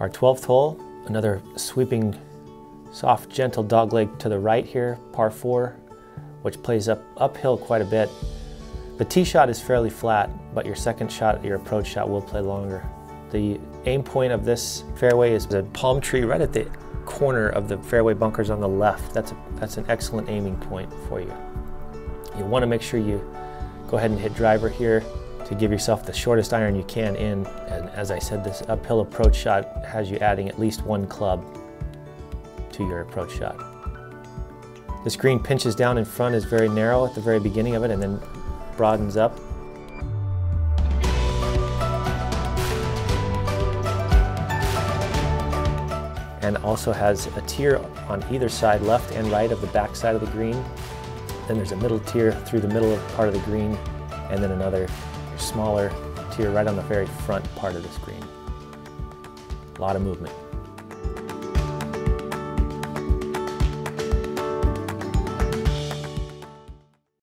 Our 12th hole, another sweeping, soft, gentle dogleg to the right here, par four, which plays up uphill quite a bit. The tee shot is fairly flat, but your second shot, your approach shot will play longer. The aim point of this fairway is a palm tree right at the corner of the fairway bunkers on the left. That's, a, that's an excellent aiming point for you. You want to make sure you go ahead and hit driver here to give yourself the shortest iron you can in. And as I said, this uphill approach shot has you adding at least one club to your approach shot. This green pinches down in front is very narrow at the very beginning of it and then broadens up. And also has a tier on either side, left and right of the back side of the green. Then there's a middle tier through the middle part of the green, and then another smaller tier right on the very front part of the screen. A lot of movement.